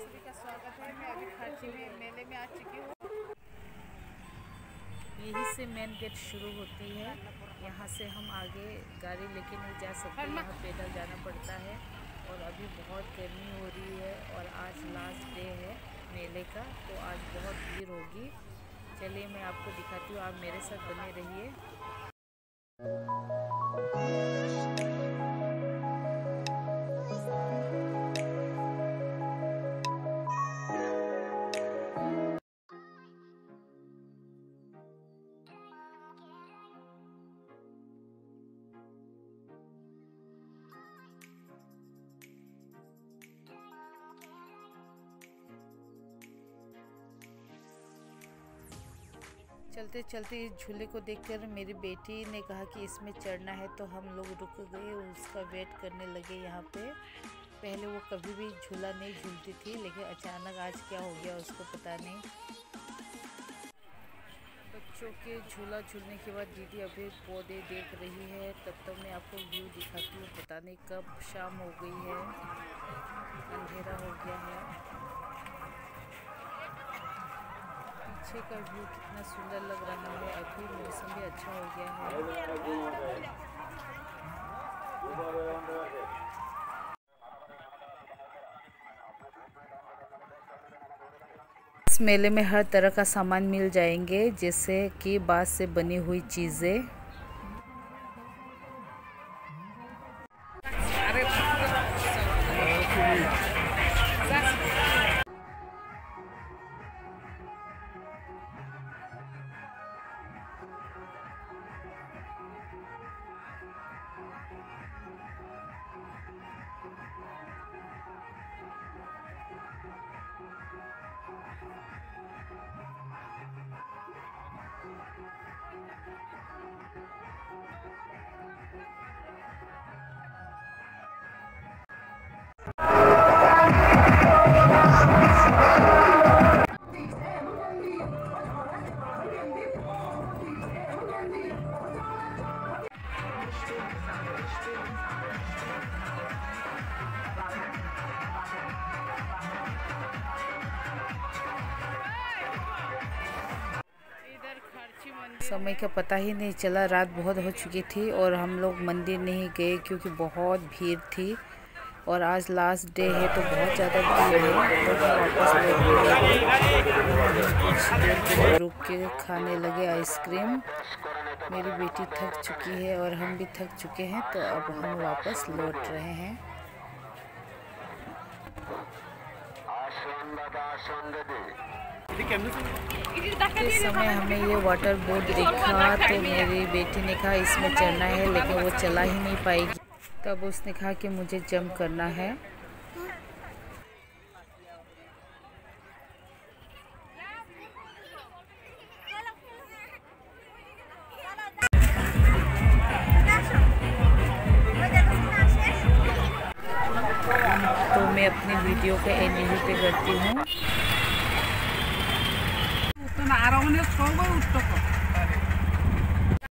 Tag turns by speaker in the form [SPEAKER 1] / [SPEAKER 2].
[SPEAKER 1] सभी का स्वागत है। मैं अभी खाची में मेले में आ चुकी हूँ।
[SPEAKER 2] यहीं से मेन गेट शुरू होती है। यहाँ से हम आगे गाड़ी लेके नहीं जा सकते यहाँ पैदल जाना पड़ता है। और अभी बहुत गर्मी हो रही है और आज लास्ट डे है मेले का तो आज बहुत भीड़ होगी। चलिए मैं आपको दिखाती हूँ आप मेरे साथ बने रहिए। चलते चलते इस झूले को देखकर मेरी बेटी ने कहा कि इसमें चढ़ना है तो हम लोग रुक गए, उसका वेट करने लगे यहाँ पे। पहले वो कभी भी झूला नहीं झूलती थी, लेकिन अचानक आज क्या हो गया उसको पता नहीं। बच्चों के झूला झूलने के बाद दीदी अभी पौधे देख रही है, तब तक मैं आपको व्यू दिखाती हूँ, पता नहीं कब शाम हो गई है, अंधेरा हो गया है। पीछे का व्यू कितना सुंदर लग रहा है अभी मौसम भी अच्छा हो गया है। इस मेले में हर तरह का सामान मिल जाएँगे, जैसे कि बाँस से बनी हुई चीज़ें।
[SPEAKER 1] इधर
[SPEAKER 2] समय का पता ही नहीं चला रात बहुत हो चुकी थी और हम लोग मंदिर नहीं गए क्योंकि बहुत भीड़ थी और आज लास्ट डे है तो बहुत ज़्यादा भीड़ है। तो वापस रुक के खाने लगे आइसक्रीम। मेरी बेटी थक चुकी है और हम भी थक चुके हैं तो अब हम वापस लौट रहे हैं। इस समय हमें ये वाटर बोर्ड देखा तो मेरी बेटी ने कहा, इसमें चढ़ना है, लेकिन वो चला ही नहीं पाएगी। तब उसने कहा कि मुझे जंप करना है। अपनी वीडियो के एंड यहीं पे करती हूँ।